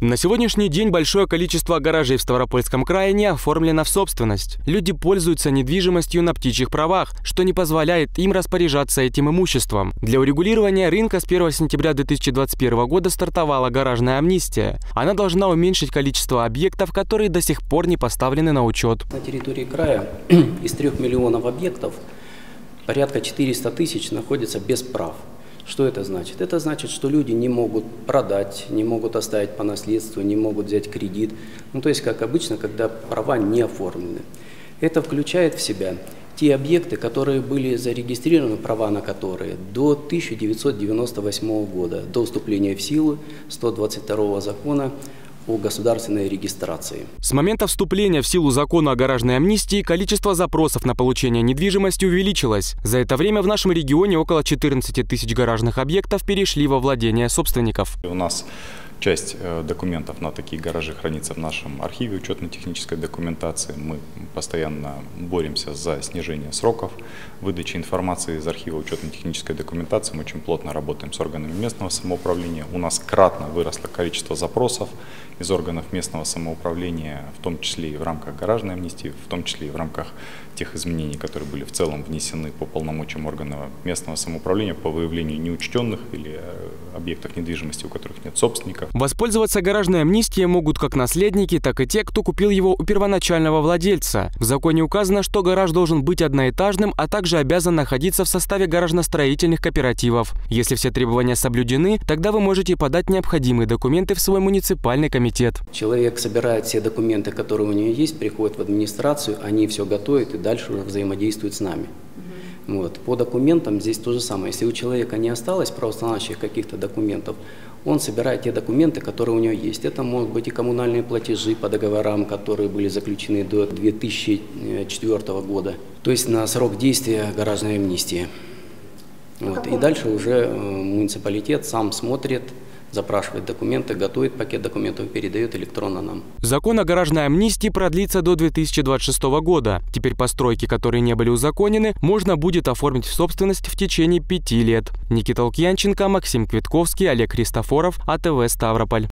На сегодняшний день большое количество гаражей в Ставропольском крае не оформлено в собственность. Люди пользуются недвижимостью на птичьих правах, что не позволяет им распоряжаться этим имуществом. Для урегулирования рынка с 1 сентября 2021 года стартовала гаражная амнистия. Она должна уменьшить количество объектов, которые до сих пор не поставлены на учет. На территории края из 3 миллионов объектов порядка 400 тысяч находятся без прав. Что это значит? Это значит, что люди не могут продать, не могут оставить по наследству, не могут взять кредит. Ну, то есть, как обычно, когда права не оформлены. Это включает в себя те объекты, которые были зарегистрированы, права на которые до 1998 года, до вступления в силу 122 закона о государственной регистрации. С момента вступления в силу закона о гаражной амнистии количество запросов на получение недвижимости увеличилось. За это время в нашем регионе около 14 тысяч гаражных объектов перешли во владение собственников. У нас Часть э, документов на такие гаражи хранится в нашем архиве учетно-технической документации. Мы постоянно боремся за снижение сроков выдачи информации из архива учетно-технической документации. Мы очень плотно работаем с органами местного самоуправления. У нас кратно выросло количество запросов из органов местного самоуправления, в том числе и в рамках гаражной амнистии, в том числе и в рамках тех изменений, которые были в целом внесены по полномочиям органов местного самоуправления по выявлению неучтенных или э, объектов недвижимости, у которых нет собственников. Воспользоваться гаражной амнистией могут как наследники, так и те, кто купил его у первоначального владельца. В законе указано, что гараж должен быть одноэтажным, а также обязан находиться в составе гаражно-строительных кооперативов. Если все требования соблюдены, тогда вы можете подать необходимые документы в свой муниципальный комитет. Человек собирает все документы, которые у него есть, приходит в администрацию, они все готовят и дальше уже взаимодействуют с нами. Вот. По документам здесь то же самое. Если у человека не осталось правоустанавливающих каких-то документов, он собирает те документы, которые у него есть. Это могут быть и коммунальные платежи по договорам, которые были заключены до 2004 года, то есть на срок действия гаражной амнистии. Вот. И дальше уже э, муниципалитет сам смотрит, запрашивает документы, готовит пакет документов и передает электронно нам. Закон о гаражной амнистии продлится до 2026 года. Теперь постройки, которые не были узаконены, можно будет оформить в собственность в течение пяти лет. Никита Лукьянченко, Максим Квитковский, Олег Христофоров, АТВ Ставрополь.